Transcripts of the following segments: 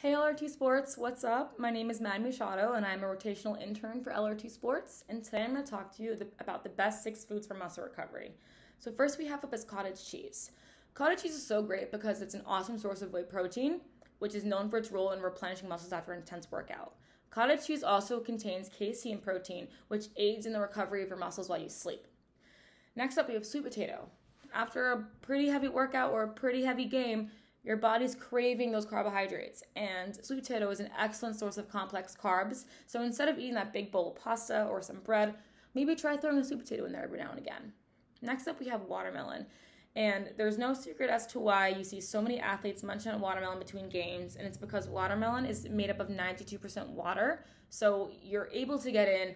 Hey LRT Sports, what's up? My name is Maddie Machado and I'm a rotational intern for LRT Sports. And today I'm going to talk to you about the best six foods for muscle recovery. So, first we have up is cottage cheese. Cottage cheese is so great because it's an awesome source of whey protein, which is known for its role in replenishing muscles after an intense workout. Cottage cheese also contains casein protein, which aids in the recovery of your muscles while you sleep. Next up, we have sweet potato. After a pretty heavy workout or a pretty heavy game, your body's craving those carbohydrates, and sweet potato is an excellent source of complex carbs. So instead of eating that big bowl of pasta or some bread, maybe try throwing a sweet potato in there every now and again. Next up, we have watermelon. And there's no secret as to why you see so many athletes munching on watermelon between games, and it's because watermelon is made up of 92% water. So you're able to get in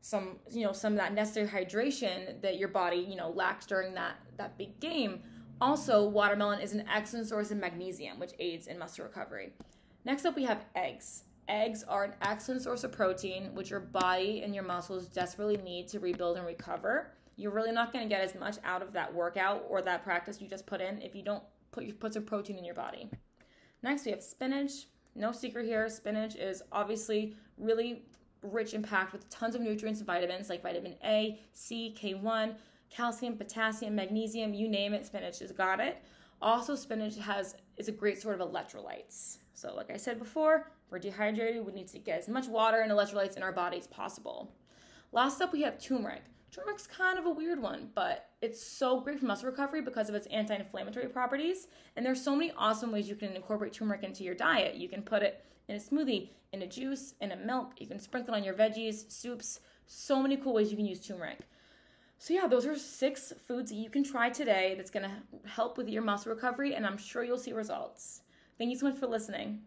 some, you know, some of that necessary hydration that your body, you know, lacks during that that big game also, watermelon is an excellent source of magnesium, which aids in muscle recovery. Next up, we have eggs. Eggs are an excellent source of protein, which your body and your muscles desperately need to rebuild and recover. You're really not going to get as much out of that workout or that practice you just put in if you don't put, put some protein in your body. Next, we have spinach. No secret here, spinach is obviously really rich and packed with tons of nutrients and vitamins like vitamin A, C, K1, calcium, potassium, magnesium, you name it, spinach has got it. Also, spinach has is a great sort of electrolytes. So, like I said before, we're dehydrated. We need to get as much water and electrolytes in our body as possible. Last up, we have turmeric. Turmeric's kind of a weird one, but it's so great for muscle recovery because of its anti-inflammatory properties. And there's so many awesome ways you can incorporate turmeric into your diet. You can put it in a smoothie, in a juice, in a milk. You can sprinkle it on your veggies, soups. So many cool ways you can use turmeric. So, yeah, those are six foods that you can try today that's to help with your muscle recovery, and I'm sure you'll see results. Thank you so much for listening.